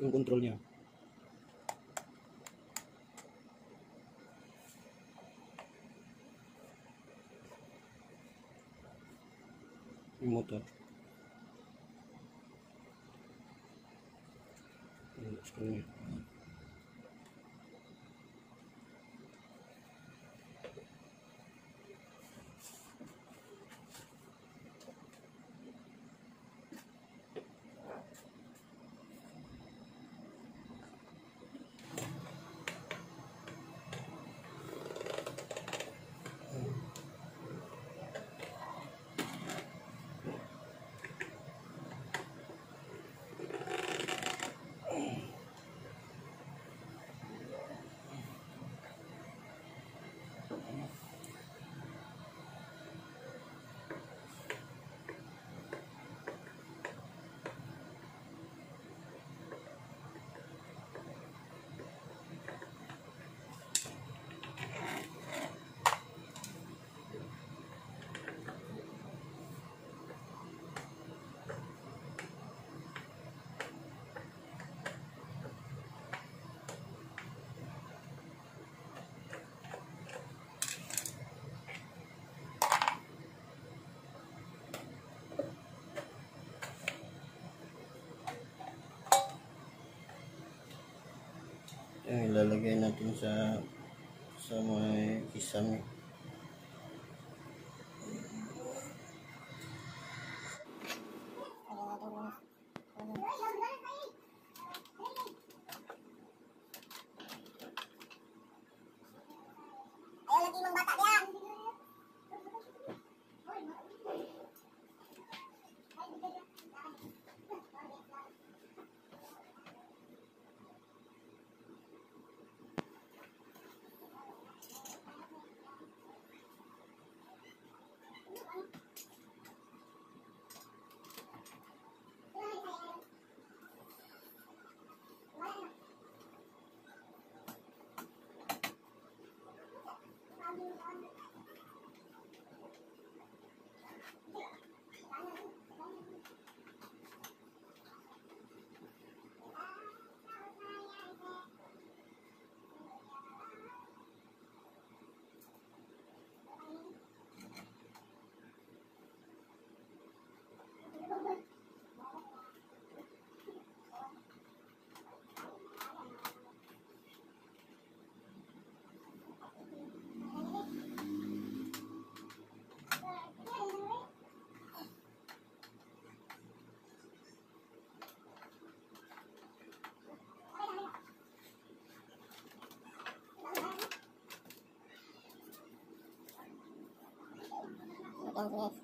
yung control kontrolnya. Yung motor. Yung ini sekarang niya. Yan, ilalagay natin sa sa may kisame. Yes.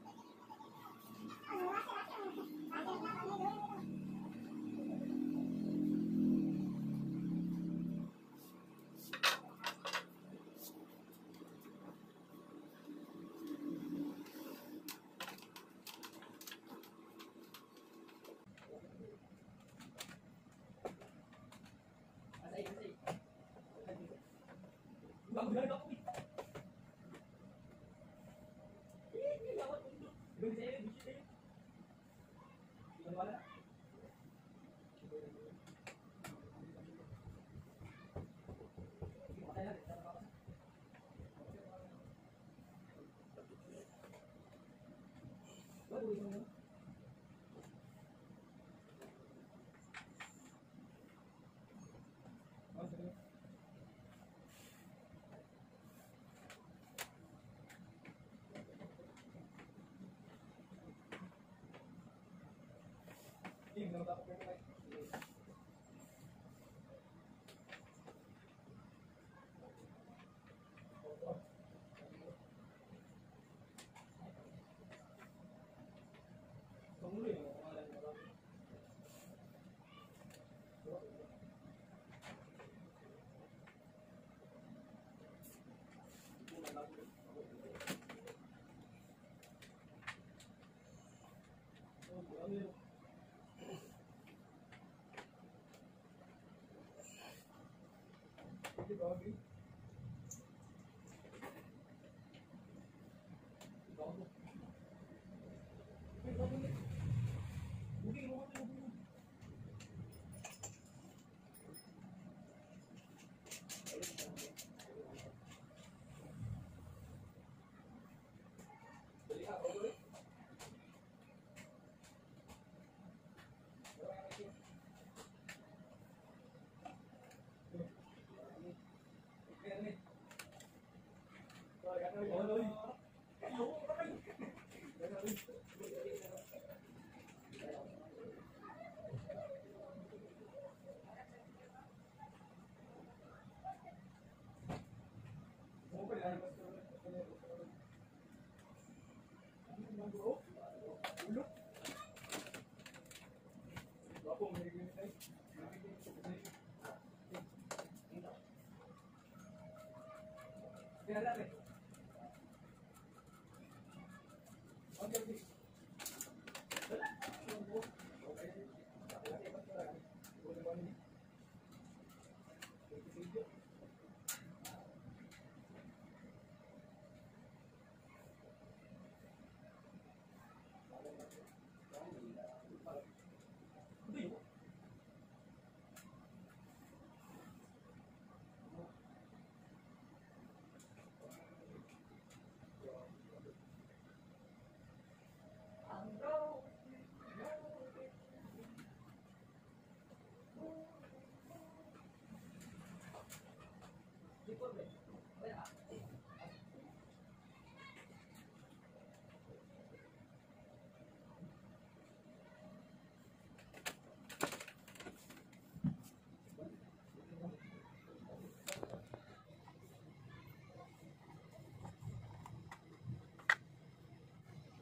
coisa. Thank you, Bobby. Oh, no, you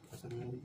Kasalanan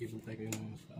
Ibig tayo yung sa